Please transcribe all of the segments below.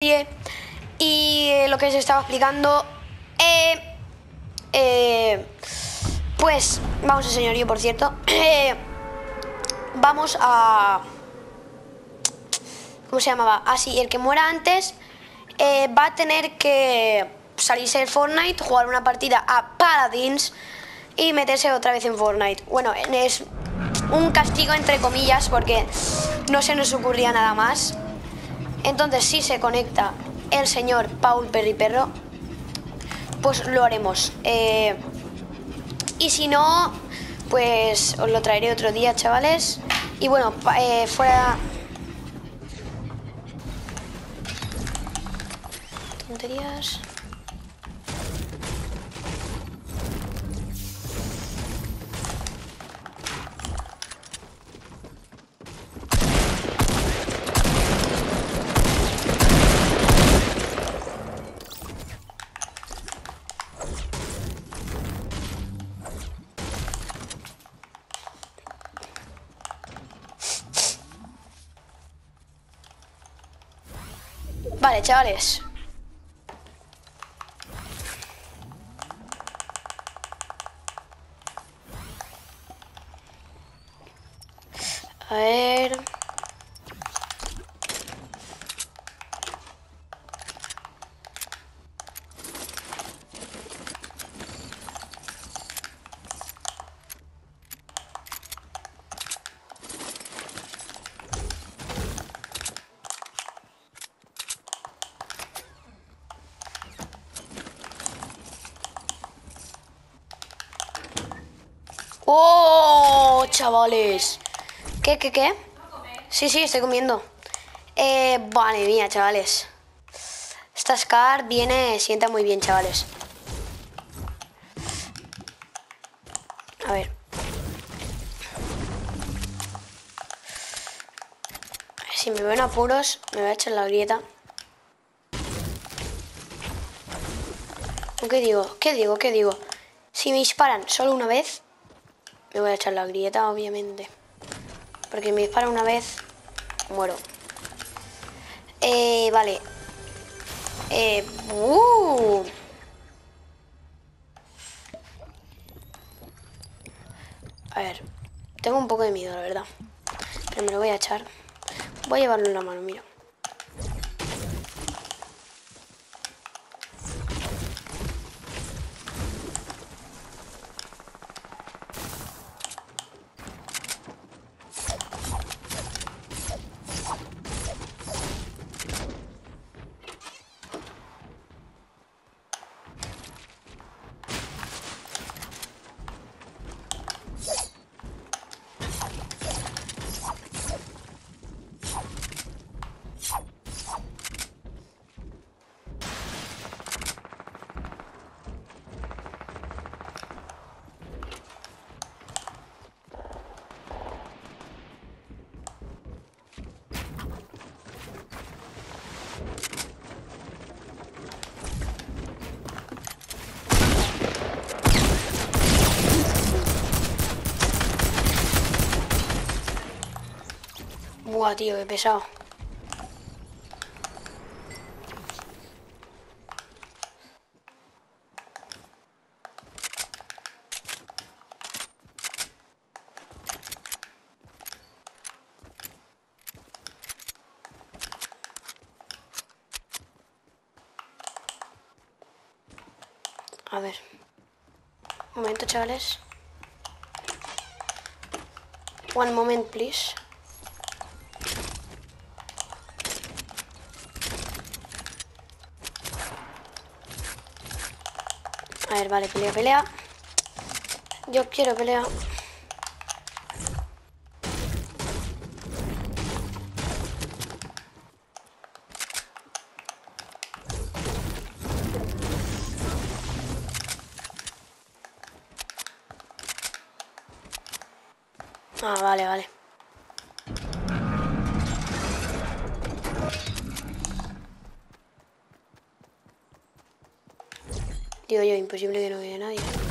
y eh, lo que os estaba explicando eh, eh, pues vamos a señorío por cierto. Eh, vamos a ¿cómo se llamaba? así el que muera antes eh, va a tener que salirse del Fortnite jugar una partida a Paladins y meterse otra vez en Fortnite. Bueno es un castigo entre comillas porque no se nos ocurría nada más entonces, si se conecta el señor Paul Perro, pues lo haremos. Eh, y si no, pues os lo traeré otro día, chavales. Y bueno, eh, fuera... Tonterías. Vale, chavales. A ver... ¡Oh, chavales! ¿Qué, qué, qué? Sí, sí, estoy comiendo. Eh, vale, mía, chavales. Esta Scar viene, sienta muy bien, chavales. A ver. Si me ven apuros, me voy a echar la grieta. ¿Qué digo? ¿Qué digo? ¿Qué digo? Si me disparan solo una vez, me voy a echar la grieta, obviamente. Porque me dispara una vez, muero. Eh, vale. Eh, uh. A ver, tengo un poco de miedo, la verdad. Pero me lo voy a echar. Voy a llevarlo en la mano, mira. Buah, tío, qué pesado. A ver. Un momento, chavales. One moment, please. A ver, vale, pelea, pelea. Yo quiero pelea. Ah, vale, vale. Digo yo, imposible que no vea nadie.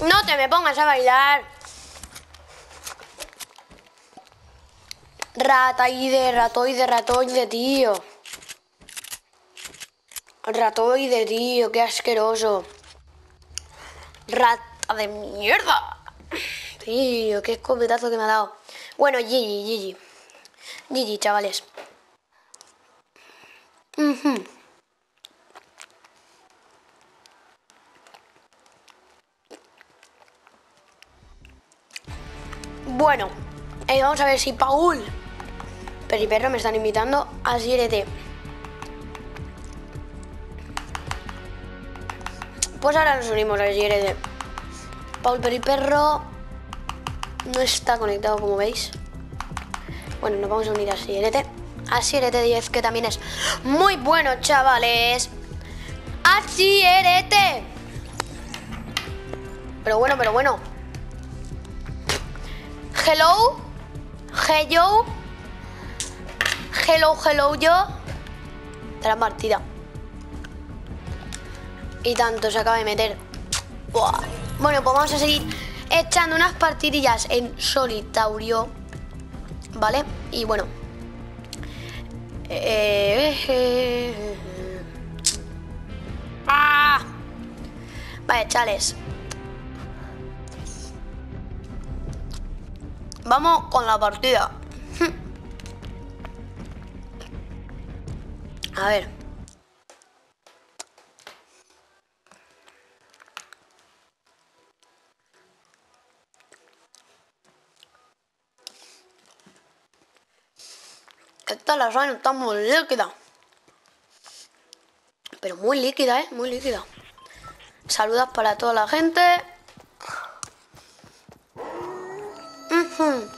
No te me pongas a bailar. Rataide, ratoide, ratoide, tío. Ratoide, tío, qué asqueroso. Rata de mierda. Tío, qué escopetazo que me ha dado. Bueno, Gigi, Gigi. Gigi, chavales. Bueno, eh, vamos a ver si Paul Periperro me están invitando a Sirete. Pues ahora nos unimos a Sirete. Paul Periperro no está conectado como veis. Bueno, nos vamos a unir a Sirete. A Sirete 10 que también es muy bueno, chavales. A Sirete. Pero bueno, pero bueno. Hello. Hello. Hello, hello, yo. De la partida. Y tanto se acaba de meter. Bueno, pues vamos a seguir echando unas partidillas en solitario. ¿Vale? Y bueno. Eh, eh, ¡Ah! Vale, chales. Vamos con la partida. A ver. Esta la lasaña está muy líquida. Pero muy líquida, ¿eh? Muy líquida. Saludos para toda la gente. Eh,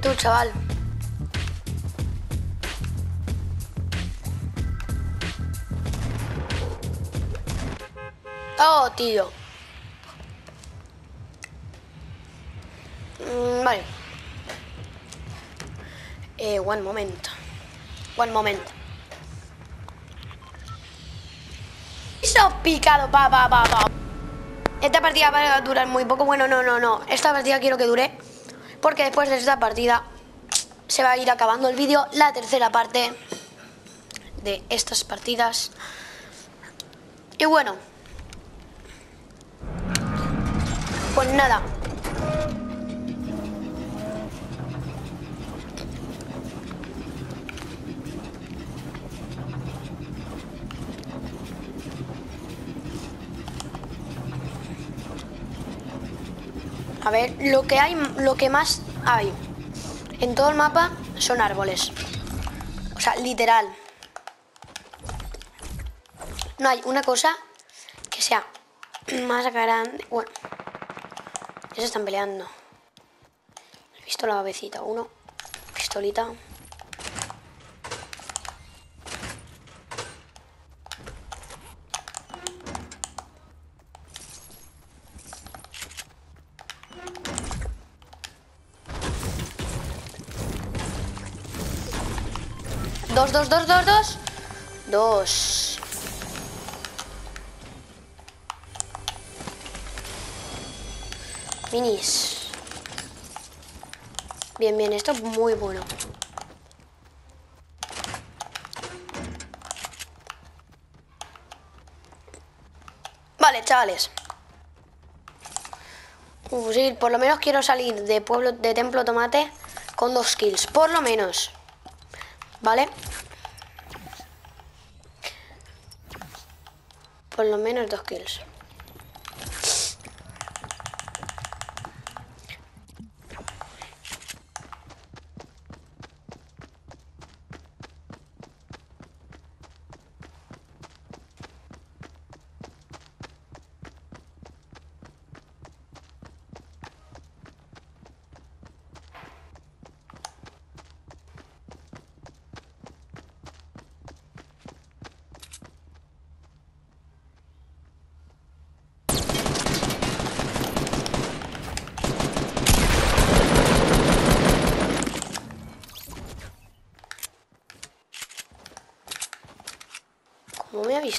tú, chaval. Oh, tío. Mm, vale. Eh, one momento. One momento. Eso picado, pa, pa, pa, pa. Esta partida va a durar muy poco. Bueno, no, no, no. Esta partida quiero que dure. Porque después de esta partida se va a ir acabando el vídeo. La tercera parte de estas partidas. Y bueno. Pues nada. A ver, lo que hay, lo que más hay en todo el mapa son árboles. O sea, literal. No hay una cosa que sea más grande. Bueno, ya se están peleando. He visto la babecita. Uno, pistolita. Dos, dos, dos, dos, dos. Dos. Minis. Bien, bien, esto es muy bueno. Vale, chavales. Un fusil, por lo menos quiero salir de pueblo de Templo Tomate con dos kills, por lo menos. ¿Vale? Por lo menos dos kills.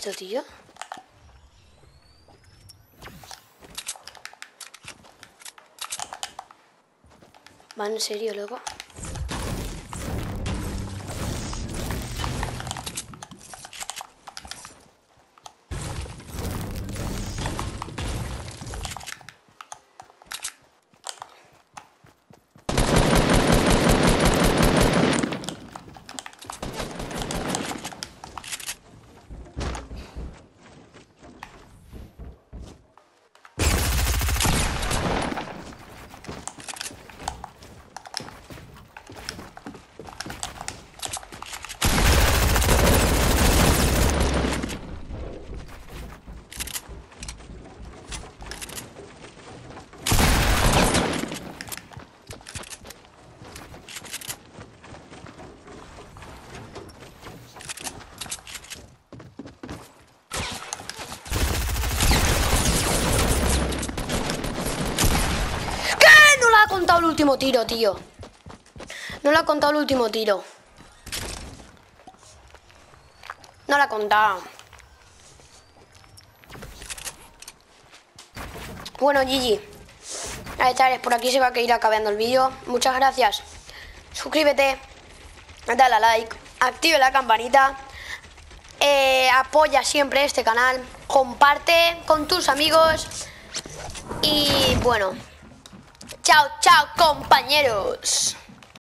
Visto, tío? Va, en serio, loco. ha contado el último tiro, tío. No le ha contado el último tiro. No le ha contado. Bueno, Gigi. Ahí chavales, por aquí se va a ir acabando el vídeo. Muchas gracias. Suscríbete, dale a like, active la campanita, eh, apoya siempre este canal, comparte con tus amigos y bueno. Chao, chao, compañeros.